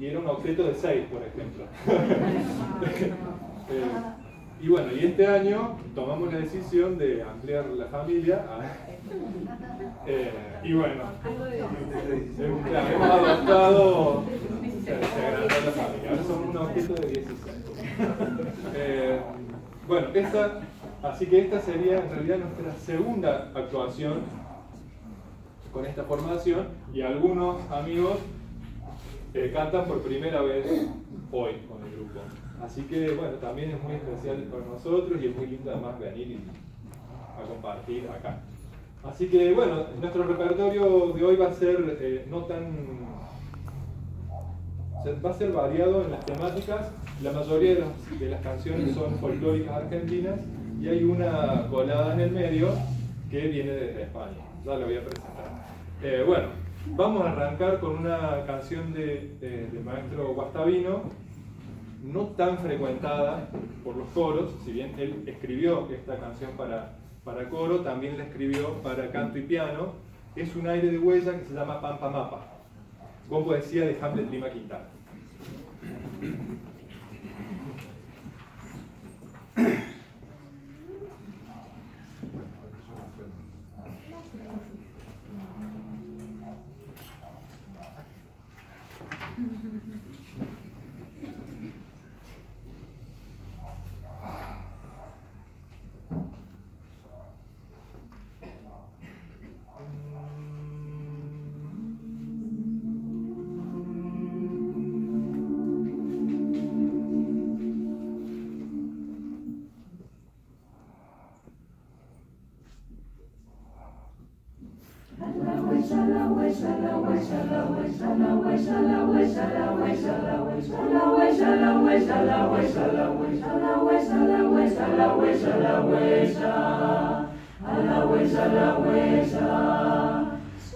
y era un objeto de 6, por ejemplo. Eh, y bueno, y este año tomamos la decisión de ampliar la familia eh, y bueno, hemos adoptado, se, la familia, ahora somos un objeto de 16. Eh, bueno, esta, así que esta sería en realidad nuestra segunda actuación con esta formación y algunos amigos cantan por primera vez hoy con el grupo. Así que bueno, también es muy especial para nosotros y es muy lindo además venir a compartir acá. Así que bueno, nuestro repertorio de hoy va a ser eh, no tan... va a ser variado en las temáticas. La mayoría de las, de las canciones son folclóricas argentinas y hay una colada en el medio que viene desde España. Ya la voy a presentar. Eh, bueno, Vamos a arrancar con una canción de, del maestro Guastavino, no tan frecuentada por los coros, si bien él escribió esta canción para, para coro, también la escribió para canto y piano. Es un aire de huella que se llama Pampa Mapa, con poesía de Hamlet Lima Quintana.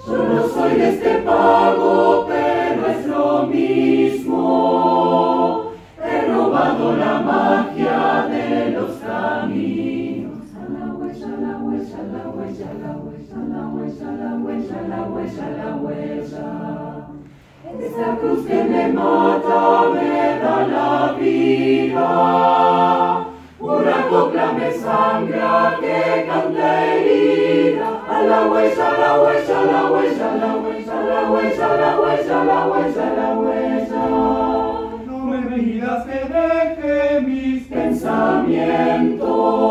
Solo soy de este pago, pero es lo mismo. He robado la magia. huesa, la huesa, la huesa, la huesa, la huesa, la huesa. Esa cruz que me mata me da la vida. Una copla me sangra que canta herida. A la huesa, la huesa, la huesa, la huesa, la huesa, la huesa, la huesa, la huesa. No me pidas que deje mis pensamientos.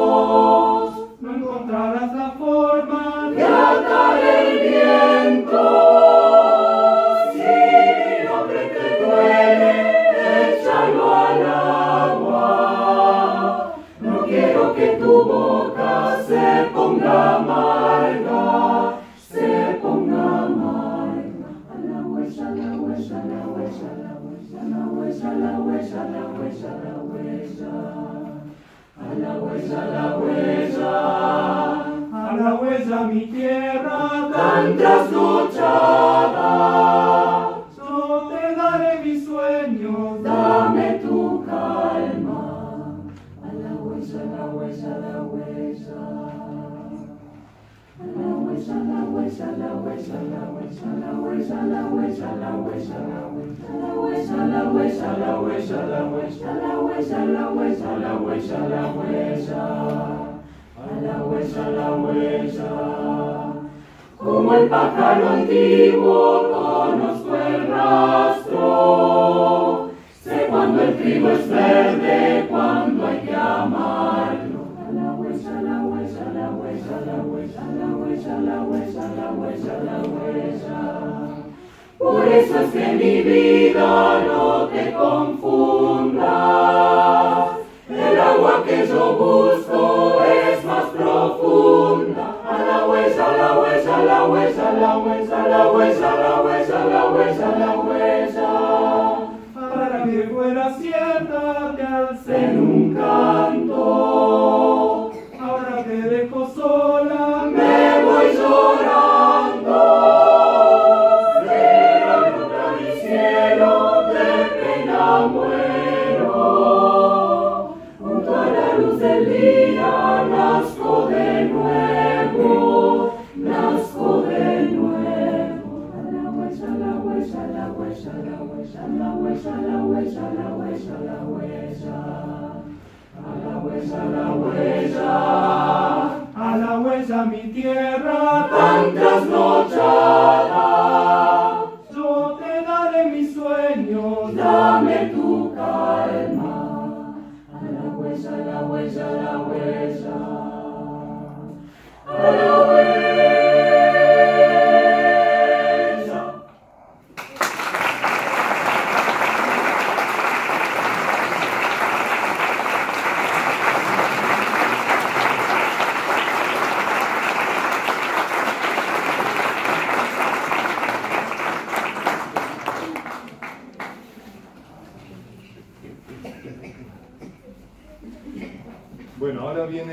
la huella, a la huella, a la huella, a la huella, a la huella, a la huella, a la huella, a la huella. Como el pájaro antiguo conozco el rastro, sé cuando el trigo es verde, cuando hay que amarlo. A la huella, a la huella, a la huella, a la huella, a la huella, a la huella, a la huella, a la huella. Por eso es que mi vida no te confundas. El agua que yo busco es más profunda. A la huesa, a la huesa, a la huesa, a la huesa, a la huesa, a la huesa, a la huesa, a la huesa. Para mi buena cierta te alcé en un canto.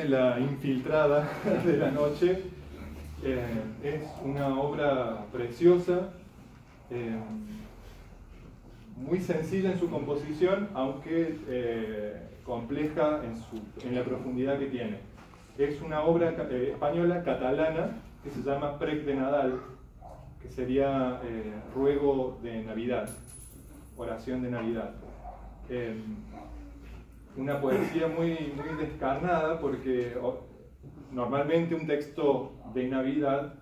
La infiltrada de la noche. Eh, es una obra preciosa, eh, muy sencilla en su composición, aunque eh, compleja en, su, en, la profundidad que tiene. Es una obra eh, española, catalana, que se llama Prec de Nadal, que sería eh, ruego de Navidad, oración de Navidad una poesía muy, muy descarnada porque normalmente un texto de Navidad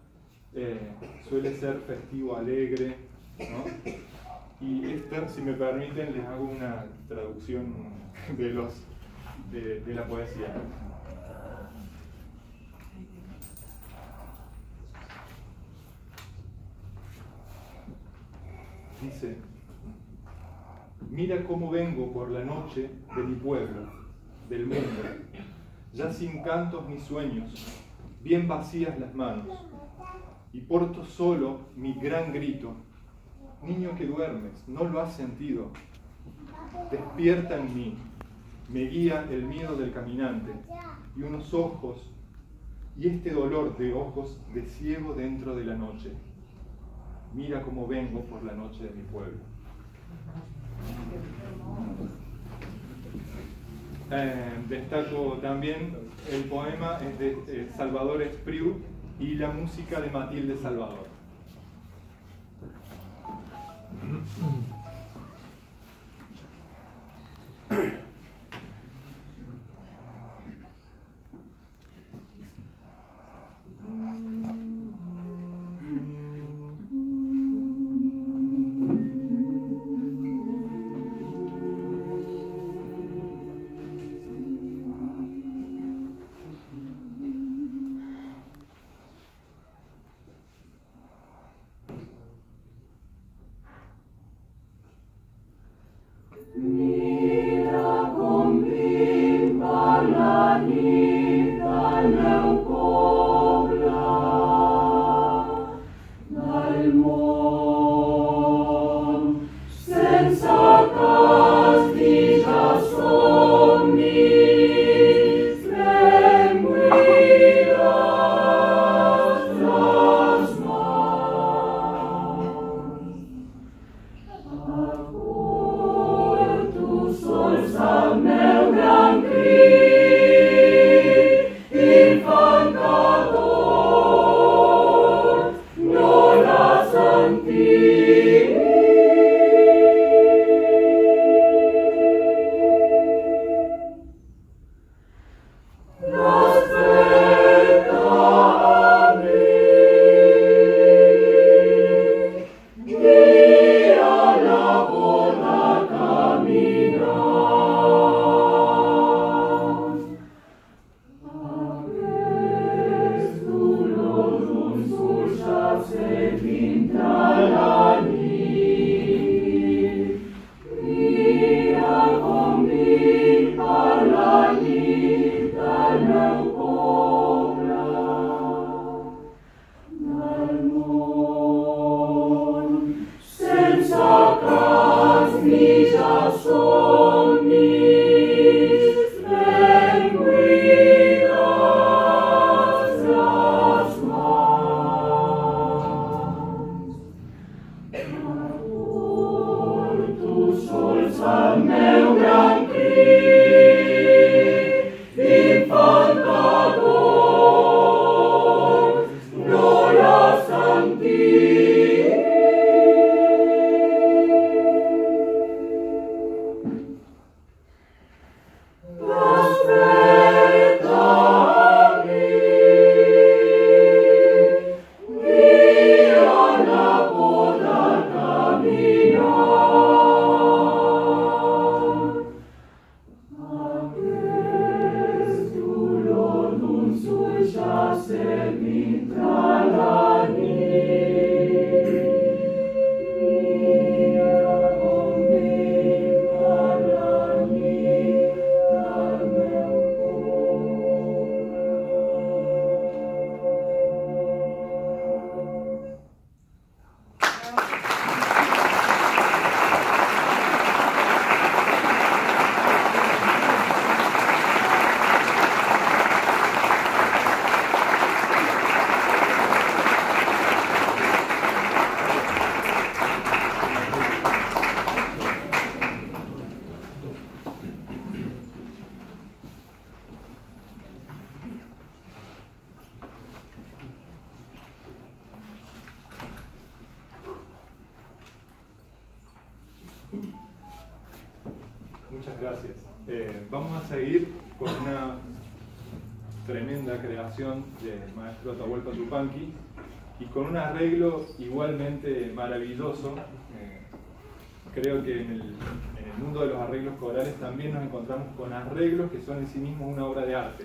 eh, suele ser festivo, alegre. Y esta, si me permiten, les hago una traducción de, los, de la poesía. Dice, Mira cómo vengo por la noche de mi pueblo, del mundo, ya sin cantos ni sueños, bien vacías las manos, y porto solo mi gran grito. Niño que duermes, no lo has sentido. Despierta en mí, me guía el miedo del caminante, y unos ojos, y este dolor de ojos de ciego dentro de la noche. Mira cómo vengo por la noche de mi pueblo. Eh, destaco también el poema de eh, Salvador Espriu y la música de Matilde Salvador. Iesus jacet intra Muchas gracias. Eh, vamos a seguir con una tremenda creación del maestro Atahualpa Tupanqui y con un arreglo igualmente maravilloso. Eh, creo que en el, mundo de los arreglos corales también nos encontramos con arreglos que son en sí mismos una obra de arte.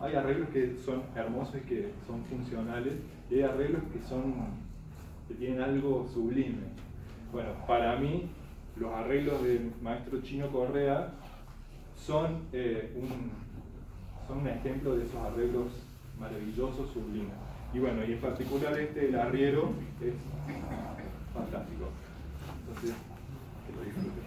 Hay arreglos que son hermosos que son funcionales y hay arreglos que, son, que tienen algo sublime. Bueno, para mí los arreglos del maestro Chino Correa son, eh, un, son un ejemplo de esos arreglos maravillosos, sublimes. Y bueno, y en particular este, el arriero, es fantástico que lo disfruten.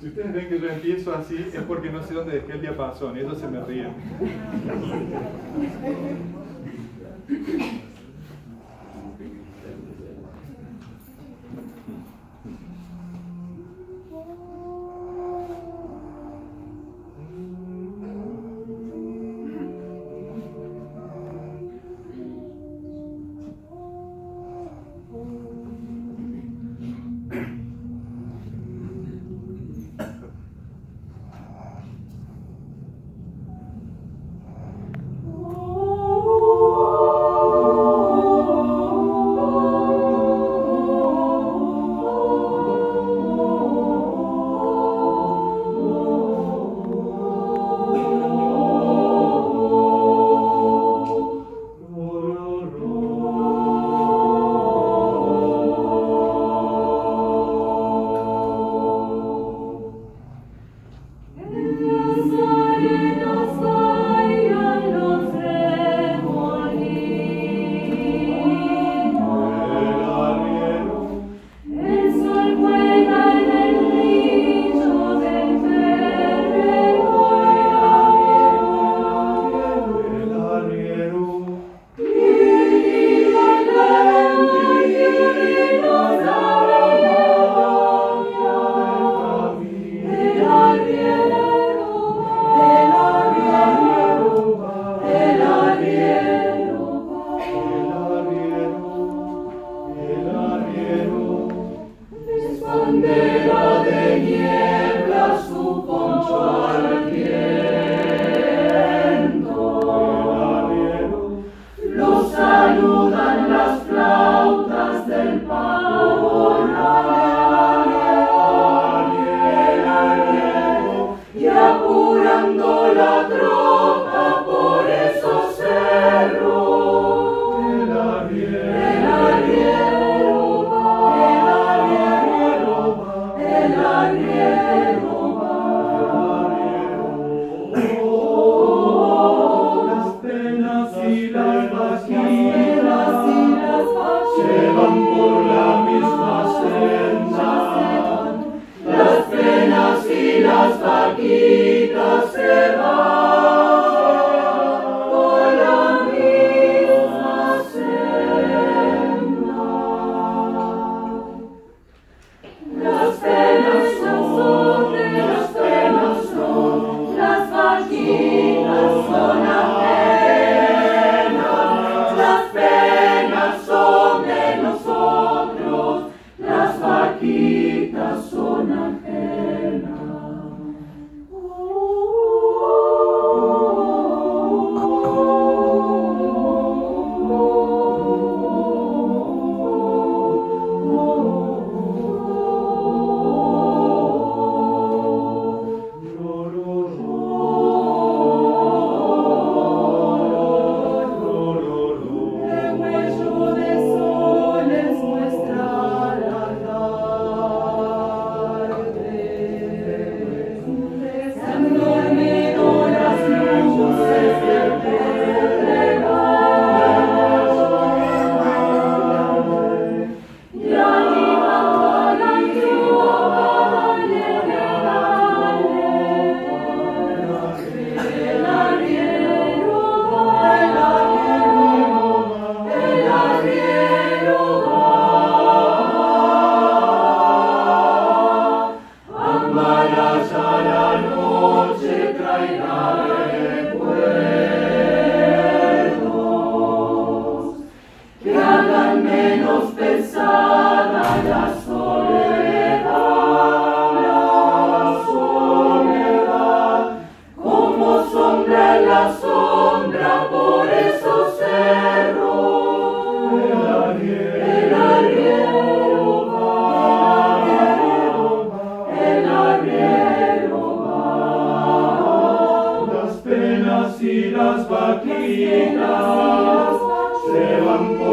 Si ustedes que yo empiezo así, es porque no sé dónde dejé el diapasón, ellos se me ríen.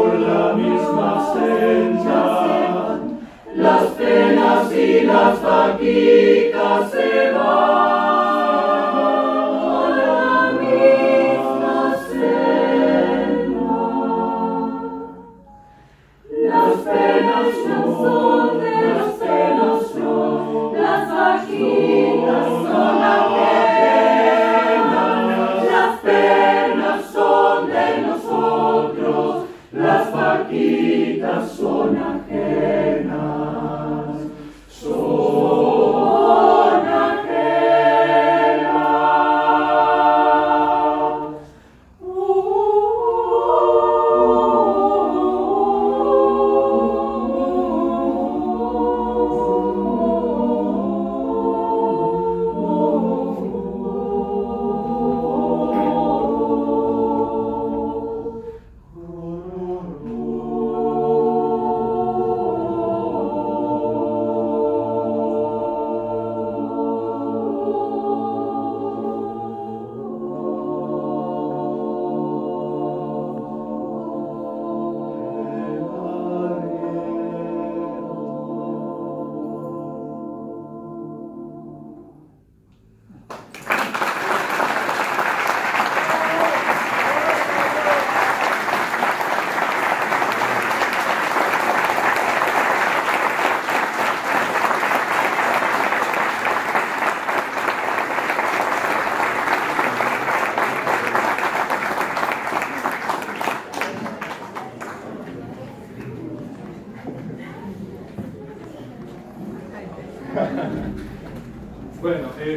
Bueno,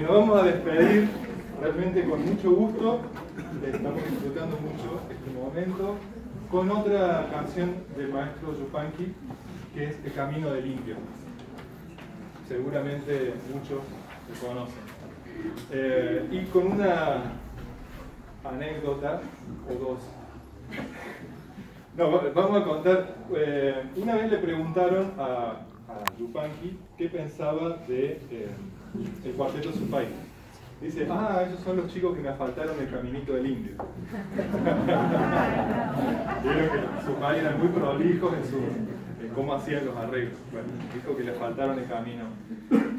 nos vamos a despedir realmente con mucho gusto. Estamos disfrutando mucho este momento con otra canción del maestro Yupanqui que es El Camino del Limpio. Seguramente muchos lo conocen. Eh, y con una anécdota o dos. No, vamos a contar. eh, una vez le preguntaron a, a Yupanqui qué pensaba de eh, el cuarteto Supay. Dice, ah, esos son los chicos que me asfaltaron el caminito del indio. Vieron que Supay eran muy prolijos en, su, en cómo hacían los arreglos. Bueno, dijo que le faltaron el camino.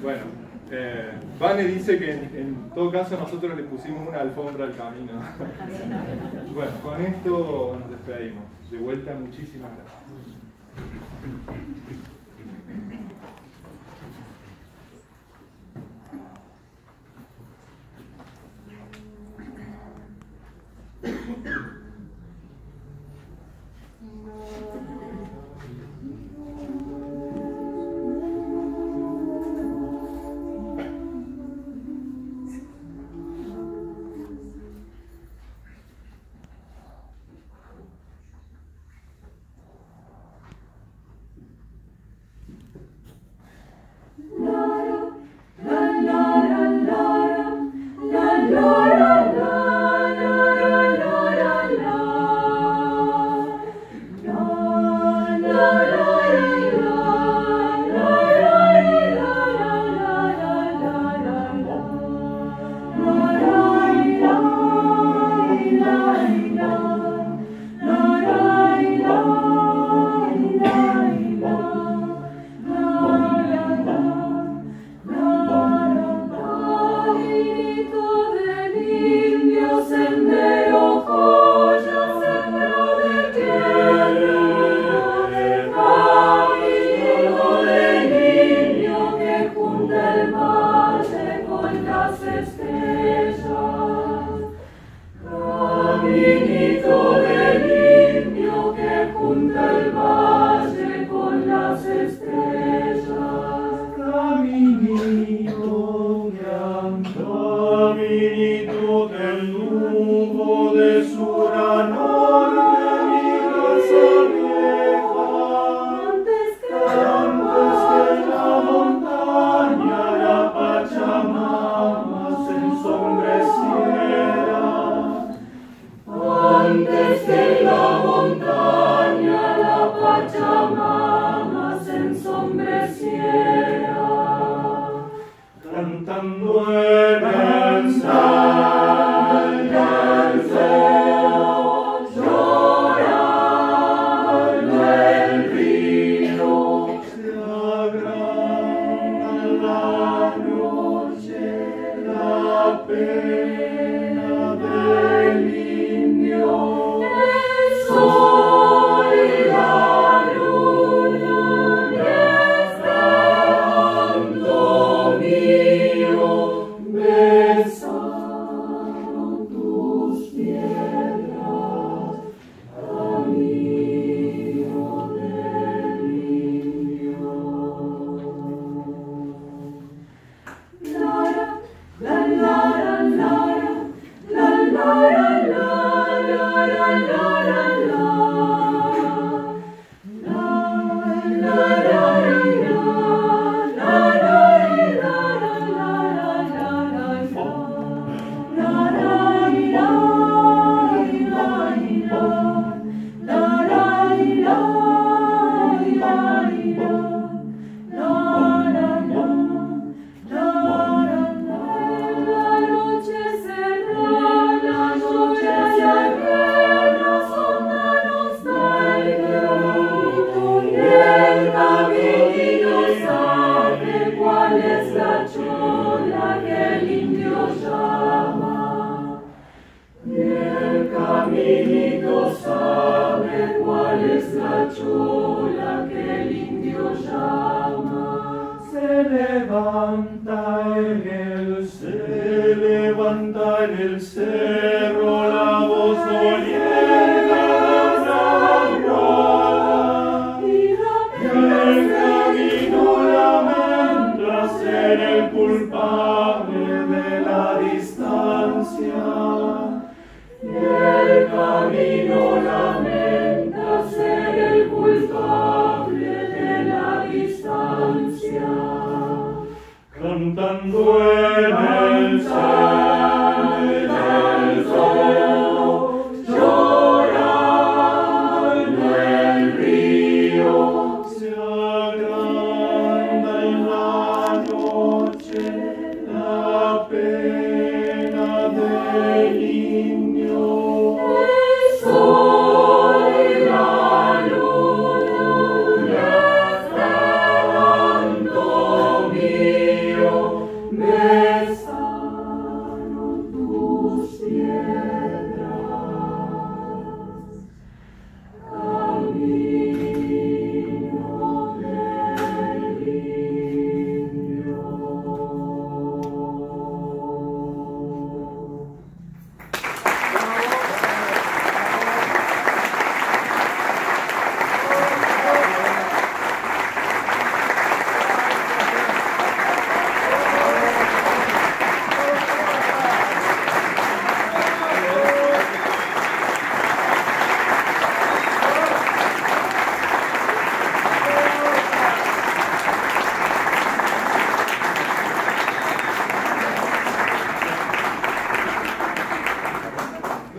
Bueno, eh, Vane dice que en, en todo caso nosotros le pusimos una alfombra al camino. bueno, con esto nos despedimos. De vuelta, muchísimas gracias. Santa.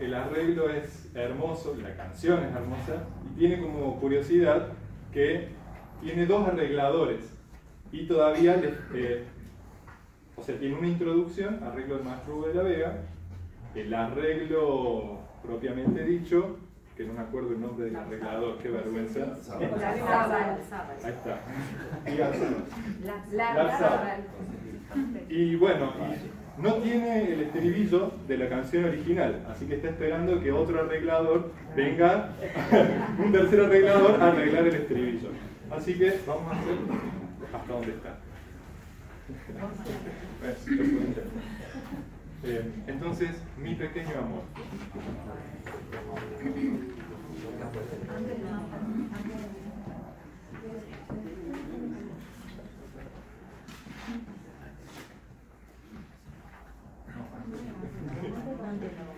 el arreglo es hermoso, la canción es hermosa, y tiene como curiosidad que tiene dos arregladores, y todavía, eh, o sea, tiene una introducción, arreglo del maestro de la Vega, el arreglo propiamente dicho, que no me acuerdo el nombre del arreglador, qué vergüenza. Ahí está. Y bueno, no tiene el estribillo de la canción original, así que está esperando que otro arreglador venga, un tercer arreglador, a arreglar el estribillo. Así que vamos a hacer hasta dónde está. Entonces, mi pequeño amor. below.